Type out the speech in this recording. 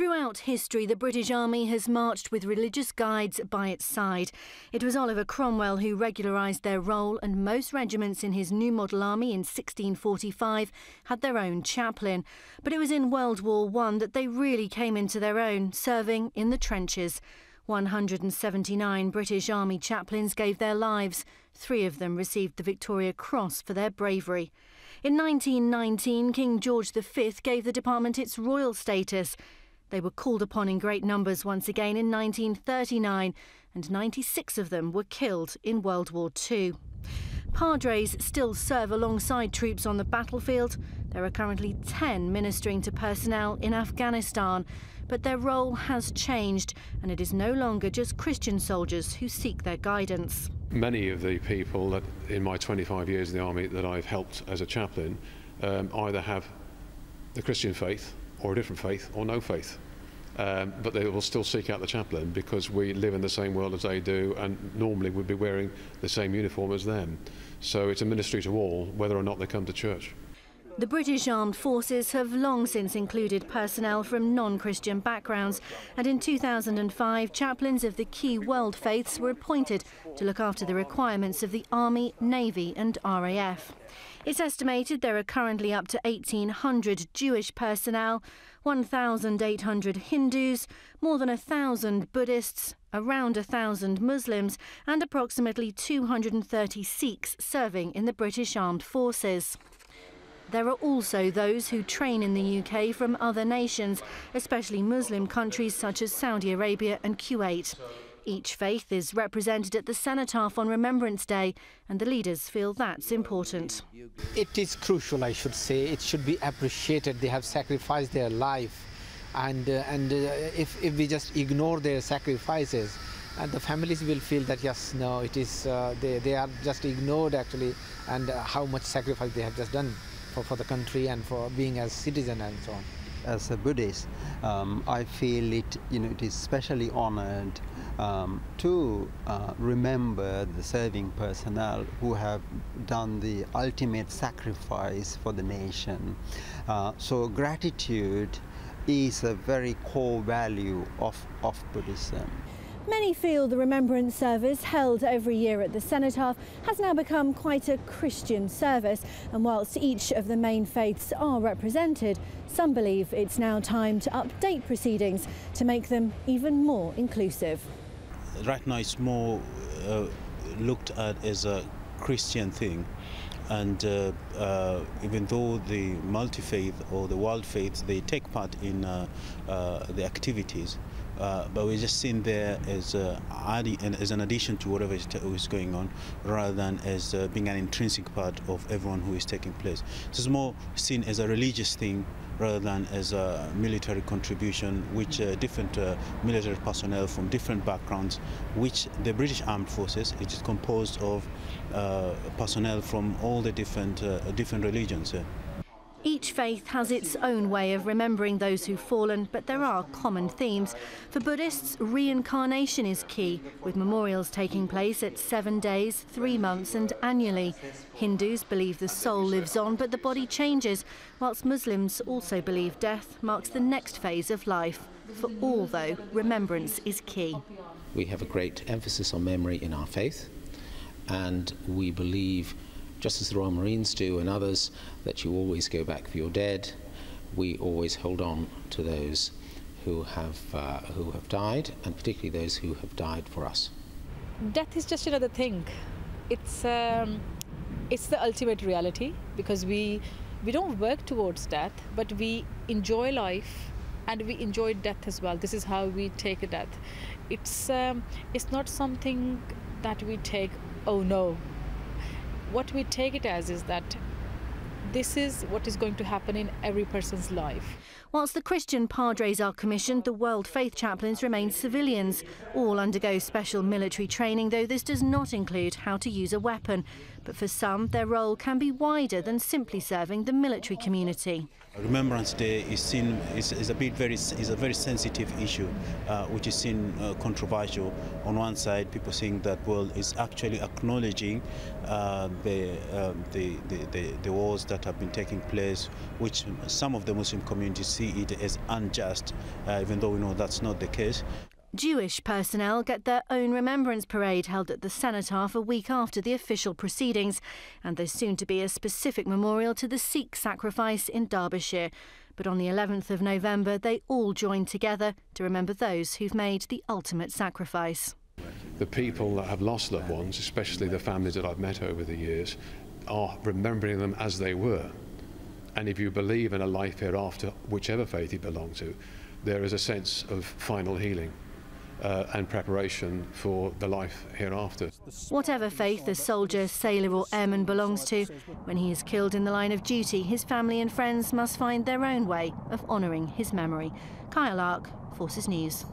Throughout history, the British Army has marched with religious guides by its side. It was Oliver Cromwell who regularised their role, and most regiments in his new model army in 1645 had their own chaplain. But it was in World War I that they really came into their own, serving in the trenches. 179 British Army chaplains gave their lives. Three of them received the Victoria Cross for their bravery. In 1919, King George V gave the department its royal status. They were called upon in great numbers once again in 1939, and 96 of them were killed in World War II. Padres still serve alongside troops on the battlefield. There are currently 10 ministering to personnel in Afghanistan, but their role has changed, and it is no longer just Christian soldiers who seek their guidance. Many of the people that in my 25 years in the army that I've helped as a chaplain um, either have the Christian faith or a different faith or no faith. Um, but they will still seek out the chaplain because we live in the same world as they do and normally would be wearing the same uniform as them. So it's a ministry to all, whether or not they come to church. The British Armed Forces have long since included personnel from non Christian backgrounds, and in 2005, chaplains of the key world faiths were appointed to look after the requirements of the Army, Navy, and RAF. It's estimated there are currently up to 1,800 Jewish personnel, 1,800 Hindus, more than 1,000 Buddhists, around 1,000 Muslims, and approximately 230 Sikhs serving in the British Armed Forces. There are also those who train in the UK from other nations, especially Muslim countries such as Saudi Arabia and Kuwait. Each faith is represented at the Cenotaph on Remembrance Day, and the leaders feel that's important. It is crucial, I should say. It should be appreciated. They have sacrificed their life, and uh, and uh, if if we just ignore their sacrifices, and the families will feel that yes, no, it is uh, they they are just ignored actually, and uh, how much sacrifice they have just done for for the country and for being as citizen and so on as a Buddhist, um, I feel it, you know, it is especially honored um, to uh, remember the serving personnel who have done the ultimate sacrifice for the nation. Uh, so gratitude is a very core value of, of Buddhism. Many feel the remembrance service held every year at the Cenotaph has now become quite a Christian service, and whilst each of the main faiths are represented, some believe it's now time to update proceedings to make them even more inclusive. Right now, it's more uh, looked at as a Christian thing and uh, uh, even though the multi-faith or the world faiths they take part in uh, uh the activities uh, but we're just seen there as, uh, as an addition to whatever is, going on rather than as uh, being an intrinsic part of everyone who is taking place. So it's more seen as a religious thing rather than as a military contribution which uh, different uh, military personnel from different backgrounds which the British Armed Forces it is composed of uh, personnel from all the different different religions. Each faith has its own way of remembering those who've fallen, but there are common themes. For Buddhists, reincarnation is key, with memorials taking place at seven days, three months, and annually. Hindus believe the soul lives on, but the body changes, whilst Muslims also believe death marks the next phase of life. For all, though, remembrance is key. We have a great emphasis on memory in our faith, and we believe just as the Royal Marines do and others, that you always go back for your dead. We always hold on to those who have, uh, who have died, and particularly those who have died for us. Death is just another thing. It's, um, it's the ultimate reality because we, we don't work towards death, but we enjoy life and we enjoy death as well. This is how we take death. It's, um, it's not something that we take, oh no, what we take it as is that this is what is going to happen in every person's life. Whilst the Christian padres are commissioned, the World Faith chaplains remain civilians. All undergo special military training, though this does not include how to use a weapon. But for some, their role can be wider than simply serving the military community. Remembrance Day is seen is, is a bit very is a very sensitive issue, uh, which is seen uh, controversial. On one side, people saying that well, it's actually acknowledging uh, the, um, the, the, the the wars that have been taking place, which some of the Muslim community see it as unjust, uh, even though we know that's not the case. Jewish personnel get their own remembrance parade held at the Cenotaph a week after the official proceedings, and there's soon to be a specific memorial to the Sikh sacrifice in Derbyshire. But on the 11th of November, they all join together to remember those who've made the ultimate sacrifice. The people that have lost loved ones, especially the families that I've met over the years, are remembering them as they were. And if you believe in a life hereafter, whichever faith you belong to, there is a sense of final healing. Uh, and preparation for the life hereafter. Whatever faith a soldier, sailor, or airman belongs to, when he is killed in the line of duty, his family and friends must find their own way of honouring his memory. Kyle Lark, Forces News.